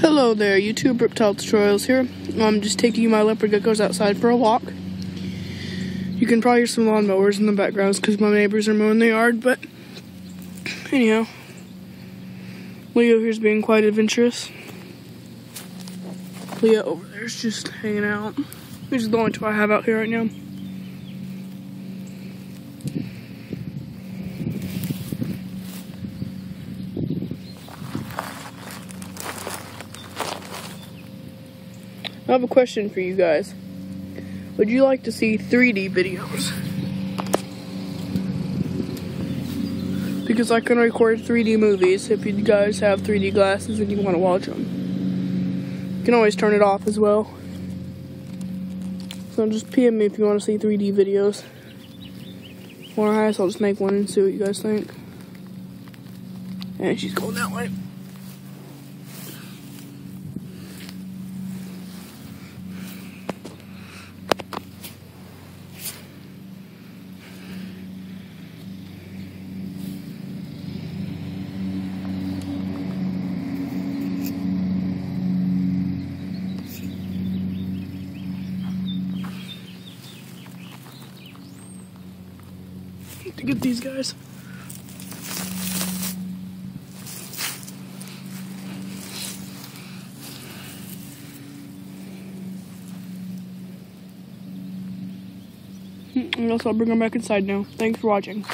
Hello there, YouTube Reptile Tutorials here. I'm just taking my leopard geckos outside for a walk. You can probably hear some lawnmowers in the background because my neighbors are mowing the yard, but anyhow, Leo here's being quite adventurous. Leo over there's just hanging out. These are the only two I have out here right now. I have a question for you guys. Would you like to see 3D videos? Because I can record 3D movies if you guys have 3D glasses and you want to watch them. You can always turn it off as well. So just PM me if you want to see 3D videos. Or I guess I'll just make one and see what you guys think. And she's going that way. To get these guys. Hmm, I guess I'll bring them back inside now. Thanks for watching.